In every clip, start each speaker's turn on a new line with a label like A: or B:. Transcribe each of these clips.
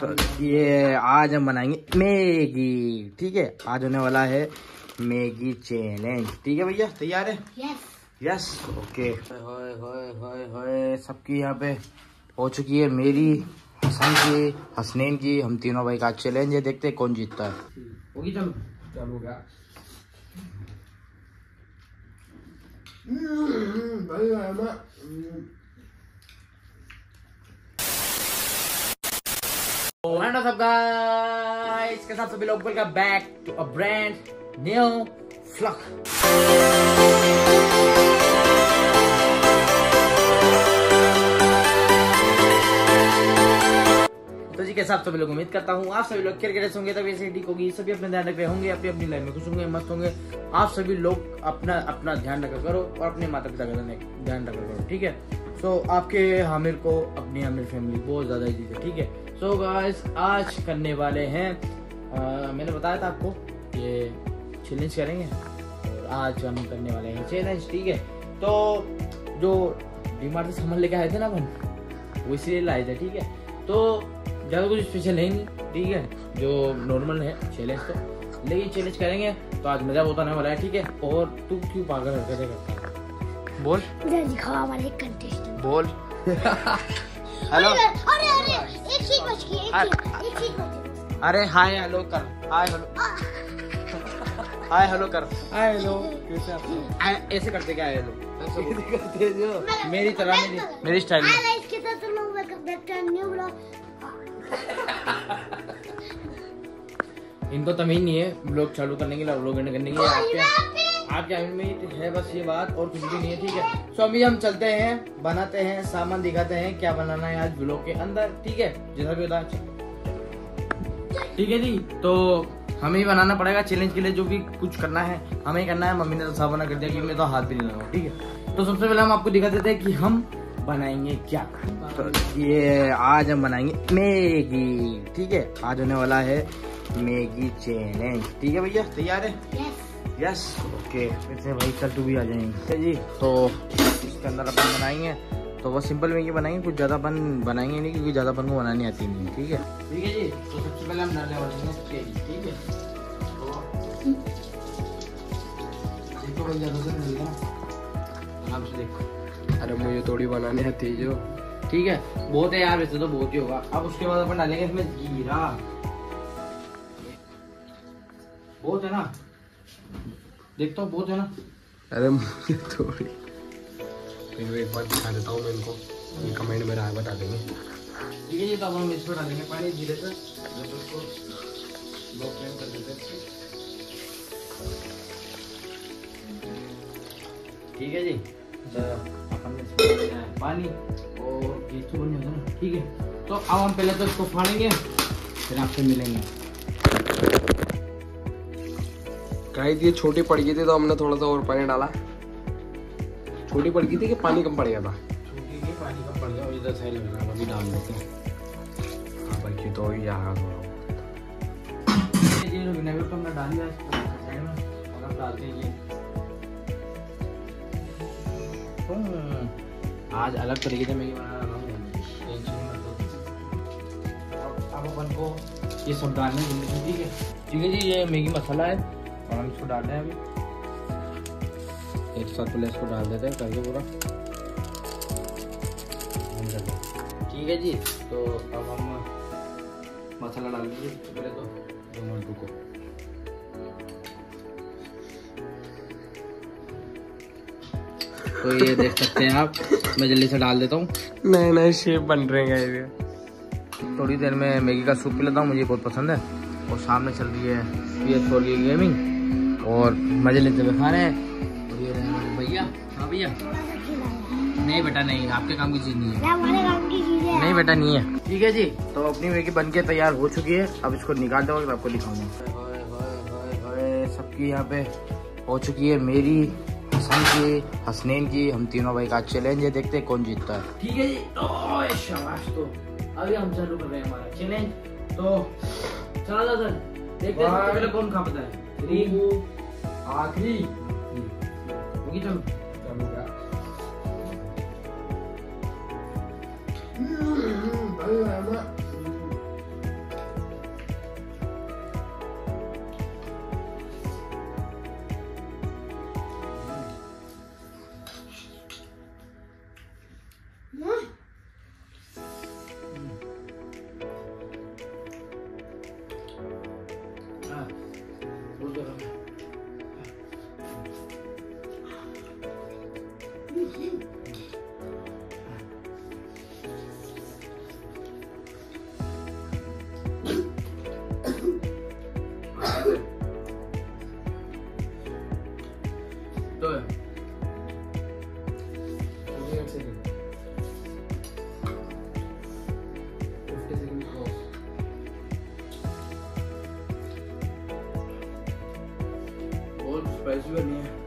A: तो ये आज हम बनाएँगे मैगी ठीक है? आज होने वाला है मैगी चैलेंज ठीक है भैया? तैयार है?
B: Yes
A: yes okay hi hi hi hi सबकी यहाँ पे हो चुकी है मेरी हसन की हसनैन की हम तीनों भाई का चैलेंज है देखते हैं कौन जीतता है। होगी चलो चलो क्या एंड फ्लक तो जी, के साथ सभी लोग उम्मीद करता हूँ आप सभी लोग क्रिकेट होंगे, तभी ऐसे ठीक होगी। सभी अपने ध्यान रख होंगे, अपनी अपनी लाइफ में खुश होंगे, मस्त होंगे। आप सभी लोग अपना अपना ध्यान रखा करो और अपने माता पिता का ध्यान रखा करो, ठीक है? सो आपके हामिर को, अपनी हामिर फैमिली बहुत ज़्यादा ही है, ठीक है? सो गाइस आज करने वाले हैं आ, मैंने बताया था आपको ये चैलेंज करेंगे और आज हम करने वाले हैं चैलेंज ठीक है? तो जो डीमार्ट से सामान लेके आए थे ना अपन वो इसलिए लाए थे ठीक है? तो ज़्यादा कुछ स्पेशल है नहीं ठीक है? जो नॉर्मल है चैलेंज तो। लेकिन चैलेंज करेंगे तो आज मज़ा बहुत आने वाला है ठीक है? और तू क्यों पागल हरकतें करता है बोल बोल। हेलो
B: अरे अरे एक चीज़ बच गई एक चीज़ बच गई।
A: अरे हाय हेलो कर। हाय हेलो हाय हेलो कर। हाय हेलो कैसे आप? ऐसे करते क्या हेलो करते जो मेरी तरह मेरी मेरी स्टाइल में।
B: हाय इसके साथ तुम लोग welcome back to new blog
A: इनको तमीज नहीं है ब्लॉग चालू करने के लिए ब्लॉग करने के लिए आपके आमिर में है बस ये बात और कुछ भी नहीं है, ठीक है? सो अभी हम चलते हैं, बनाते हैं, सामान दिखाते हैं क्या बनाना है आज ब्लॉग के अंदर, ठीक है? जैसा भी होता ठीक। है जी तो हमें ही बनाना पड़ेगा चैलेंज के लिए जो भी कुछ करना है। हमें करना है, मम्मी ने तो साफ़ बना कर दिया कि मैं तो हाथ भी नहीं लगाऊँ ठीक है? तो सबसे पहले हम आपको दिखा देते हैं कि हम बनाएँगे क्या। तो ये आज हम बनाएँगे मैगी, ठीक है? आज होने वाला है मैगी चैलेंज ठीक है भैया? तैयार है?
B: यस
A: यस ओके वैसे भाई कल तू भी आ जाएँगे। ठीक है जी। तो इसके अंदर अपन बनाएँगे। तो वो सिंपल मैगी बनाएँगे कुछ ज़्यादा अपन बनाएँगे नहीं क्योंकि ज़्यादा अपन को बनानी आती नहीं है ठीक है? ठीक है जी। तो सबसे पहले हम डालने वाले हैं तेल ठीक है? तो देखो भाई ज़्यादा से नहीं ना आराम से देखो।
C: अरे मुझे थोड़ी बनाने है जो।
A: ठीक है? बहुत है यार वैसे तो बहुत ही होगा। अब उसके बाद अपन डालेंगे इसमें जीरा। बहुत है ना? देखता हूँ बहुत है ना?
C: अरे मुझे थोड़ी फिर एक बार दिखा देता हूँ मैं इनको। ये कमेंट में राय बता देंगे।
A: ठीक है जी तो अब हम इसको डालेंगे पानी धीरे से जब उसको लो फ्लेम कर देते हैं। ठीक है जी तो अपन ने इसमें डाला पानी और ये तो बन जाता ना। ठीक है तो अब हम पहले तो इसको फाड़ेंगे फिर आपसे मिलेंगे।
C: गाइस ये छोटी पड़ गई थी तो हमने थोड़ा सा और पानी डाला। छोटी पड़ गई थी कि पानी कम पड़ गया था?
A: छोटी पानी कम पड़ गया और इधर सही लग अभी डाल देते हैं।
C: हाँ बल्कि तो ही आ थोड़ा
A: ये विनेगर तो हमने डाल दिया साइड में और अब डालते हैं ये। हम्म, आज अलग तरीके से मैगी बना रहा हूँ। अब अपन को ये सब डालने हैं ठीक है? ठीक है जी ये मैगी मसाला है। हम इसको डाल रहे हैं अभी। एक साथ पहले इसको डाल देते हैं करके पूरा। ठीक है जी तो अब हम मसाला डाल दीजिए सबसे पहले तो। दो मिनट रुको। तो ये देख सकते हैं आप मैं जल्दी से डाल देता हूँ।
C: नए नए शेप बन रहे हैं ये।
A: थोड़ी देर में मैगी का सूप पी लेता हूँ मुझे बहुत पसंद है। और सामने चल रही है पी एस फोर की गेमिंग और मज़े लेते हुए खा रहे हैं। और ये रहे हमारे भैया। हाँ भैया। नहीं बेटा नहीं आपके काम की चीज़ नहीं है।
B: ये हमारे काम की चीज़ है।
A: नहीं बेटा नहीं है। ठीक है जी तो अपनी मैगी बन के तैयार हो चुकी है। अब इसको निकालते वक्त आपको दिखाऊँगा। हाय, हाय, हाय, हाय, सबकी यहाँ पे हो चुकी है। मेरी हसन की हसनैन की। हम तीनों भाई का चैलेंज है। देखते हैं कौन जीतता है। ठीक है जी। तो शाबाश तो। अभी हम चालू कर रहे हैं हमारा चैलेंज तो चला सर देखते हैं पहले कौन खा पाता है। 그리고 아그리 여기 좀 뭔가 아. सेकेंड फिफ्टी सेकेंड भी नहीं है।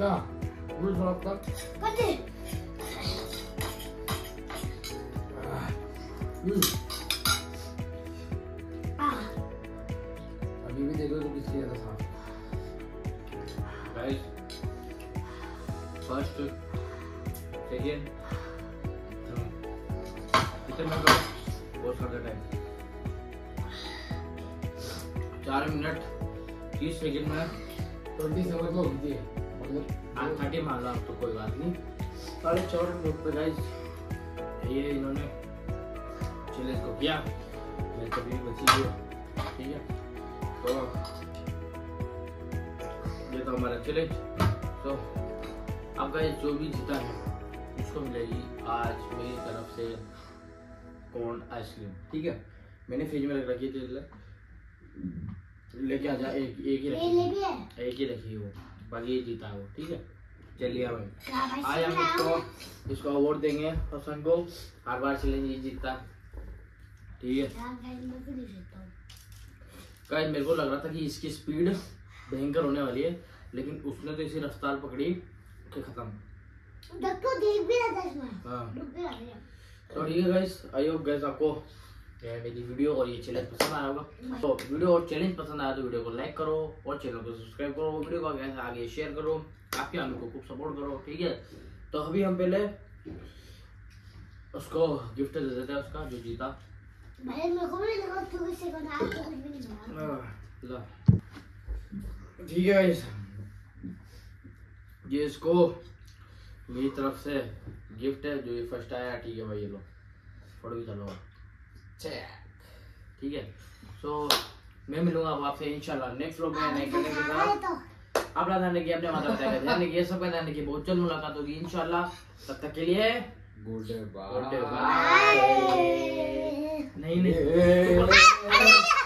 A: बोल थोड़ा कर
B: कटे
C: हम्म
B: आ
C: अभी भी देख तो किसकी ज़्यादा साफ़
A: गाइस फ़र्स्ट सेकेंड कितने मिनट पोस्ट करते टाइम चार मिनट तीस सेकेंड में
C: ट्वेंटी सेवन को होती है
A: हाँ थर्टी मान लो आप तो कोई बात नहीं। साढ़े चार मिनट पे गाइस ये इन्होंने चैलेंज को किया। मेरे कभी बची हुई ठीक है? तो ये तो हमारा चैलेंज तो अब गाइस जो भी जीता है उसको मिलेगी आज मेरी तरफ़ से कॉर्न आइसक्रीम ठीक है? मैंने फ्रिज में रख रखी थी लेके आ जा एक एक ही रखी
B: है।
A: एक ही रखी है वो। बाकी ये जीता वो ठीक है? चलिए
B: भाई
A: आज हम इसको इसको अवार्ड देंगे हसन को। हर बार चैलेंज ये जीतता ठीक है? गाइस मेरे को लग रहा था कि इसकी स्पीड भयंकर होने वाली है लेकिन उसने तो इसी रफ्तार पकड़ी कि खत्म।
B: देख भी रहा था इसमें।
A: हाँ। तो ठीक है गाइस आई होप गाइस आपको ये मेरी वीडियो और ये चैलेंज पसंद आया होगा। तो वीडियो और चैलेंज पसंद आया तो वीडियो को लाइक करो और चैनल को सब्सक्राइब करो। वीडियो को आगे आगे शेयर करो। आपके हम को खूब सपोर्ट करो ठीक है? तो अभी हम पहले उसको गिफ्ट दे देते हैं उसका जो जीता।
B: तू तो
A: ला। ठीक है ये इसको मेरी तरफ़ से गिफ्ट है जो ये फ़र्स्ट आया ठीक है भाई ये लो। फ़ोटो भी चलो। ठीक है? सो so, मैं मिलूँगा अब आपसे इंशाल्लाह नेक्स्ट व्लॉग में नेक्स्ट करने के साथ हाँ,
B: तो।
A: आप ध्यान रखिए अपने माता पिता का ध्यान रखिए सबका ध्यान रखिए बहुत जल्द मुलाकात होगी इंशाल्लाह। तब तक के लिए
C: गुड बाय।
A: Good bye. नहीं नहीं तो